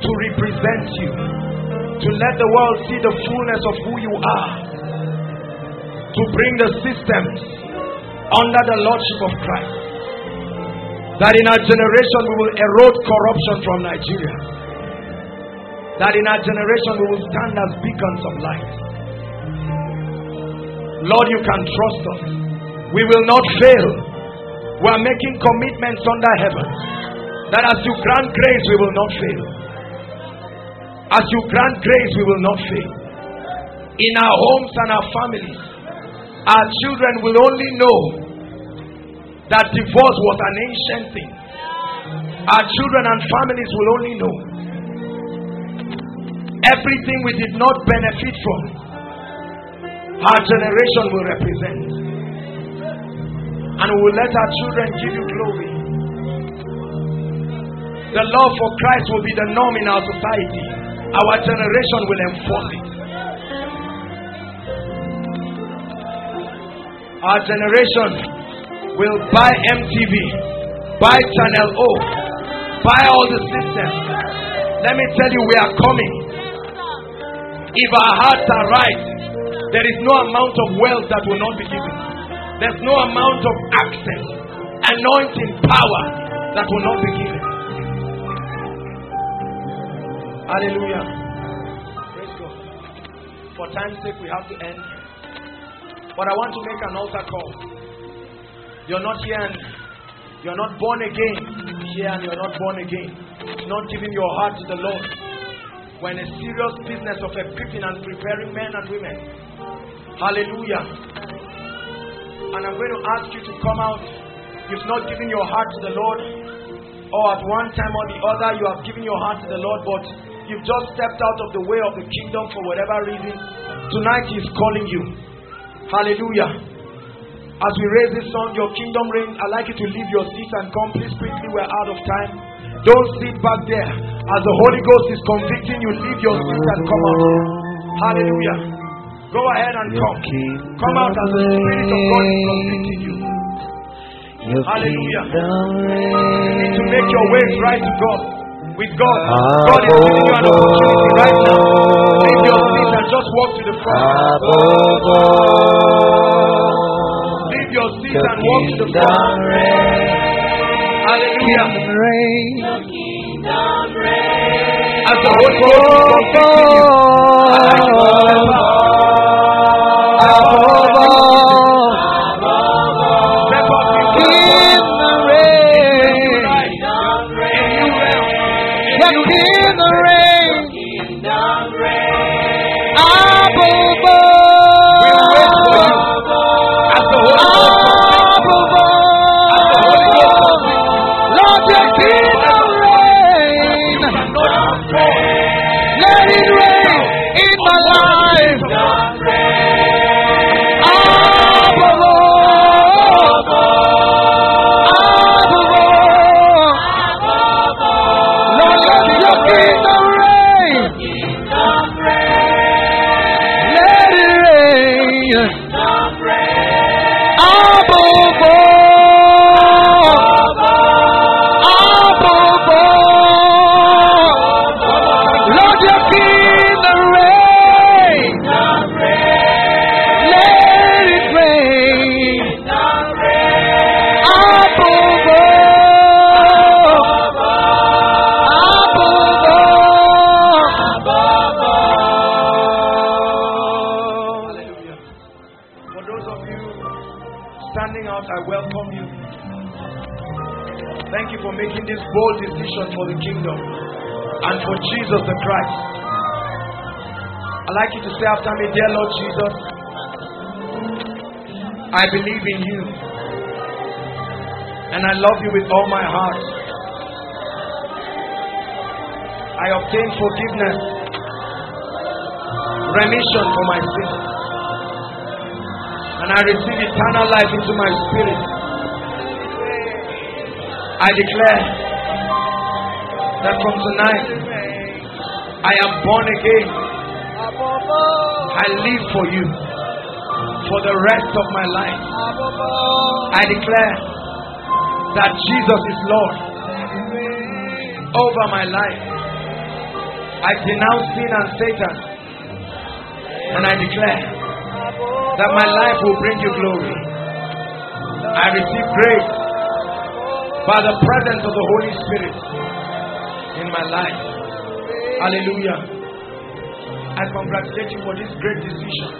to represent you, to let the world see the fullness of who you are, to bring the systems under the lordship of Christ. That in our generation we will erode corruption from Nigeria. That in our generation we will stand as beacons of light. Lord, you can trust us. We will not fail. We are making commitments under heaven that as you grant grace, we will not fail. As you grant grace, we will not fail. In our homes and our families, our children will only know that divorce was an ancient thing. Our children and families will only know everything we did not benefit from, our generation will represent. And we will let our children give you glory. The love for Christ will be the norm in our society. Our generation will enforce it. Our generation will buy MTV, buy Channel O, buy all the systems. Let me tell you, we are coming. If our hearts are right, there is no amount of wealth that will not be given. There's no amount of access, anointing, power that will not be given. Hallelujah. Praise God. For time's sake, we have to end. But I want to make an altar call. You're not here and you're not born again. Here and you're not born again. Not giving your heart to the Lord. We're in a serious business of equipping and preparing men and women. Hallelujah. And I'm going to ask you to come out. You've not given your heart to the Lord, or at one time or the other, you have given your heart to the Lord, but You've just stepped out of the way of the kingdom for whatever reason. Tonight He's calling you. Hallelujah. As we raise this song, Your Kingdom Reigns, I'd like you to leave your seat and come. Please, quickly, we're out of time. Don't sit back there. As the Holy Ghost is convicting you, leave your seat and come out. Hallelujah. Go ahead and come. Come out as the Spirit of God is convicting you. Hallelujah. You need to make your ways right to God with God. God is giving you an opportunity right now. Leave your seat and just walk to the front. Leave your seat and walk to the front. Hallelujah. As the Holy Ghost is say after me, Dear Lord Jesus, I believe in you. And I love you with all my heart. I obtain forgiveness, remission for my sins. And I receive eternal life into my spirit. I declare that from tonight I am born again. I live for you for the rest of my life. I declare that Jesus is Lord over my life. I denounce sin and Satan. And I declare that my life will bring you glory. I receive grace by the presence of the Holy Spirit in my life. Hallelujah. I congratulate you for this great decision.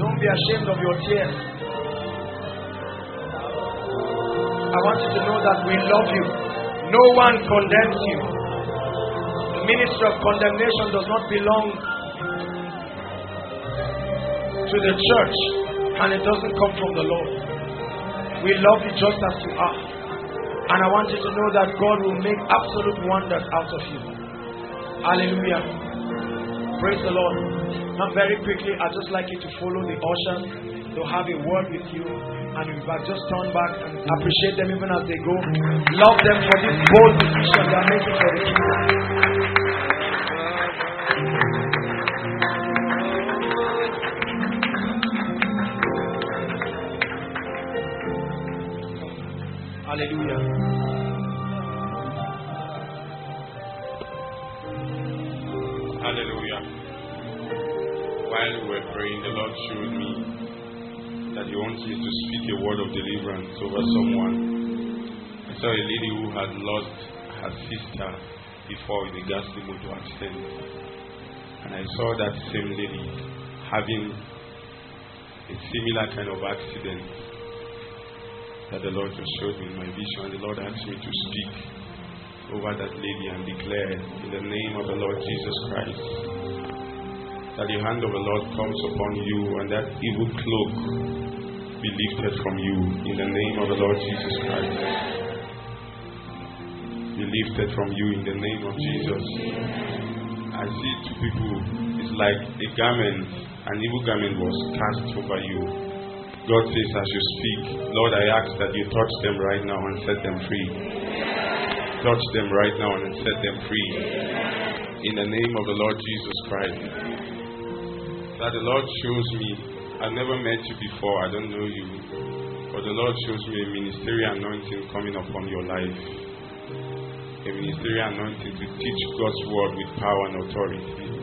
Don't be ashamed of your tears. I want you to know that we love you. No one condemns you. The ministry of condemnation does not belong to the church and it doesn't come from the Lord. We love you just as you are. And I want you to know that God will make absolute wonders out of you. Hallelujah. Praise the Lord. Now, very quickly, I'd just like you to follow the ushers. They'll have a word with you. And if I just turn back and appreciate them even as they go, love them for this bold decision they're making for the kingdom. Hallelujah. Showed me that He wants me to speak a word of deliverance over someone. I saw a lady who had lost her sister before in a ghastly motor accident. And I saw that same lady having a similar kind of accident that the Lord just showed me in my vision. And the Lord asked me to speak over that lady and declare in the name of the Lord Jesus Christ that the hand of the Lord comes upon you and that evil cloak be lifted from you in the name of the Lord Jesus Christ. Be lifted from you in the name of Jesus. I see two people, it's like a garment, an evil garment was cast over you. God says, as you speak, Lord, I ask that you touch them right now and set them free. Touch them right now and set them free. In the name of the Lord Jesus Christ. That the Lord shows me, I've never met you before, I don't know you, but the Lord shows me a ministerial anointing coming upon your life. A ministerial anointing to teach God's word with power and authority.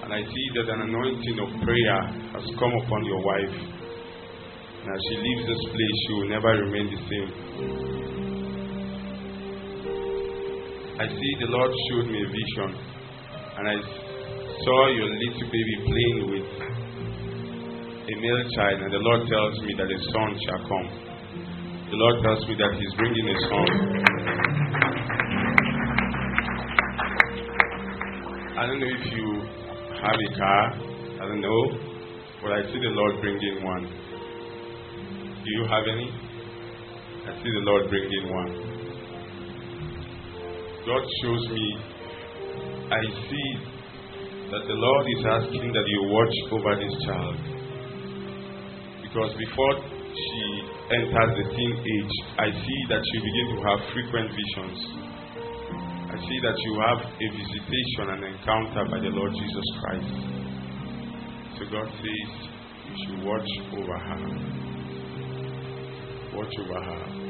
And I see that an anointing of prayer has come upon your wife. And as she leaves this place, she will never remain the same. I see the Lord showed me a vision, and I saw your little baby playing with a male child, and the Lord tells me that a son shall come. The Lord tells me that He's bringing a son. I don't know if you have a car, I don't know, but I see the Lord bringing one. Do you have any? I see the Lord bringing one. God shows me, I see that the Lord is asking that you watch over this child. Because before she enters the teen age, I see that she begin to have frequent visions. I see that you have a visitation and encounter by the Lord Jesus Christ. So God says you should watch over her. Watch over her.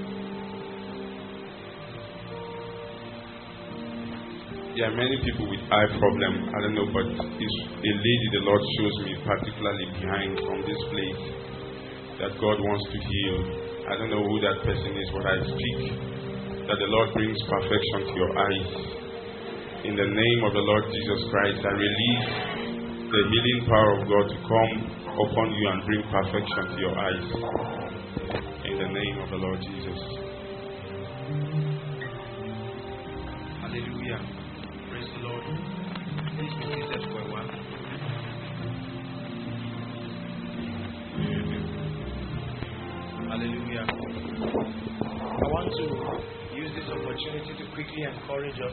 There are many people with eye problem. I don't know, but it's a lady the Lord shows me particularly behind from this place that God wants to heal. I don't know who that person is, but I speak that the Lord brings perfection to your eyes. In the name of the Lord Jesus Christ, I release the healing power of God to come upon you and bring perfection to your eyes. In the name of the Lord Jesus. Hallelujah. I want to use this opportunity to quickly encourage us